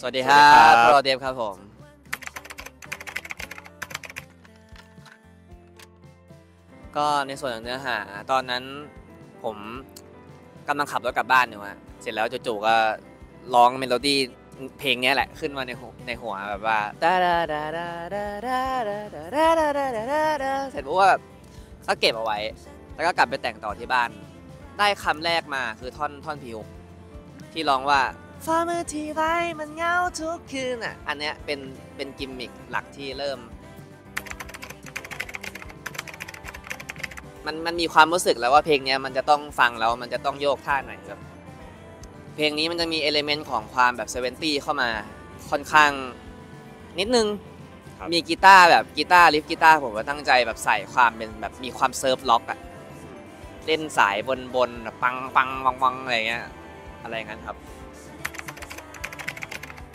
สวัสดีครับบโปร Dept ครับผม ก็ในส่วนของเนื้อหา ตอนนั้นผมกำลังขับรถกลับบ้านอยู่ฮะเสร็จแล้วจู่ๆก็ร้องเมโลดี้เพลงเนี้ยแหละขึ้นมาในหัวในหัวแบบว่าดาดาดาดาดาดาดาดาดาดาดาดาดาดาเสร็จปุ๊บก็แบบก็เก็บเอาไว้ แล้วก็กลับไปแต่งต่อที่บ้าน ได้คำแรกมาคือท่อนท่อนพิวที่ร้องว่า ฟ้ามืดทีไรมันเหงาทุกคืนอะ อันเนี้ยเป็นเป็นกิมมิคหลักที่เริ่ม มันมันมีความรู้สึกแล้วว่าเพลงเนี้ยมันจะต้องฟังแล้วมันจะต้องโยกท่าไหนแบบเพลงนี้มันจะมี element ของความแบบ seventy เข้ามาค่อนข้างนิดนึงครับมีกีตาร์แบบกีตาร์ riff กีตาร์ผมก็ตั้งใจแบบใส่ความเป็นแบบมีความ surf rock อะเล่นสายบนบนๆแบบปังปังวังวังอะไรเงี้ยอะไรอย่างนั้นครับ